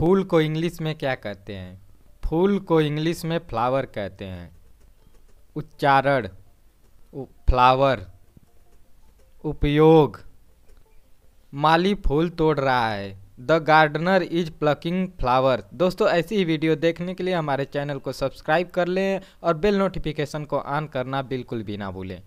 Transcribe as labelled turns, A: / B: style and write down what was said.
A: फूल को इंग्लिश में क्या कहते हैं? फूल को इंग्लिश में फ्लावर कहते हैं। उच्चारण फ्लावर। उपयोग, माली फूल तोड़ रहा है। The gardener is plucking flower. दोस्तों, ऐसी ही वीडियो देखने के लिए हमारे चैनल को सब्सक्राइब कर लें और बेल नोटिफिकेशन को ऑन करना बिल्कुल भी ना भूलें।